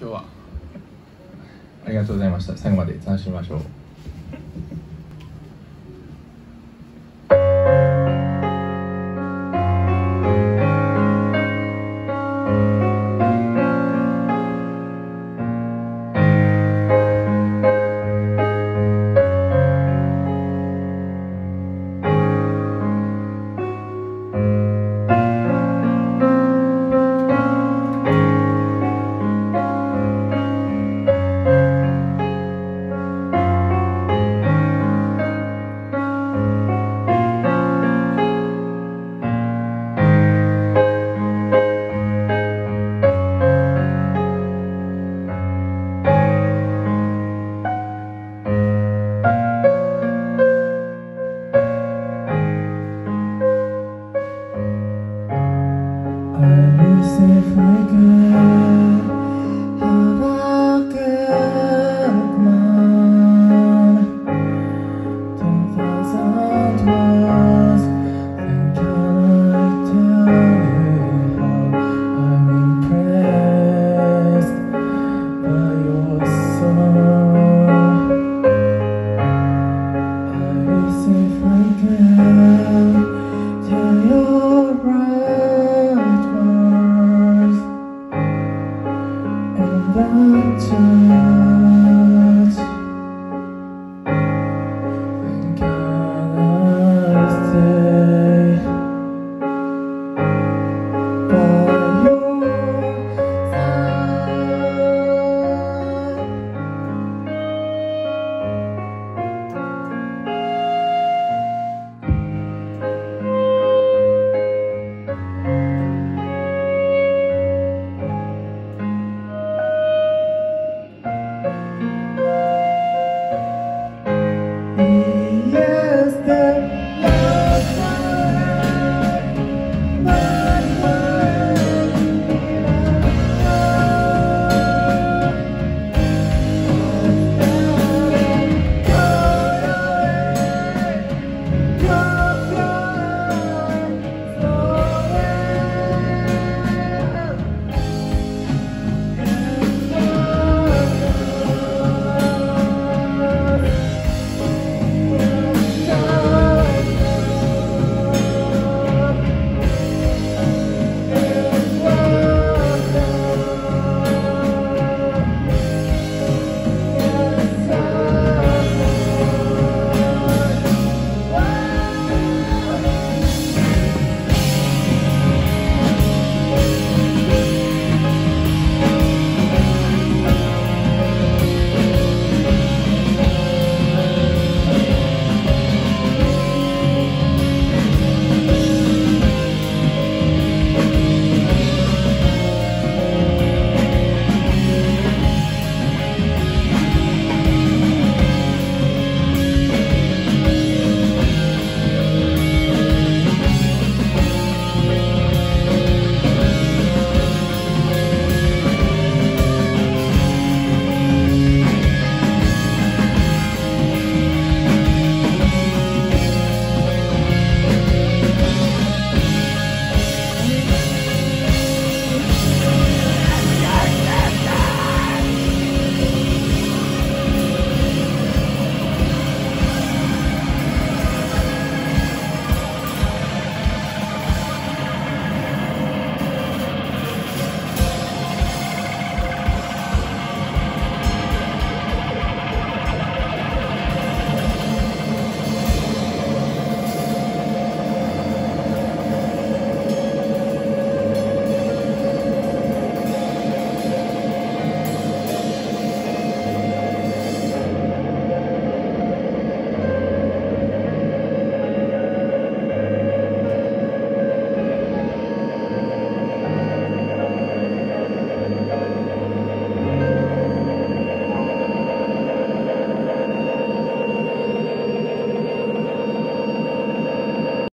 今日は。ありがとうございました。最後まで楽しみましょう。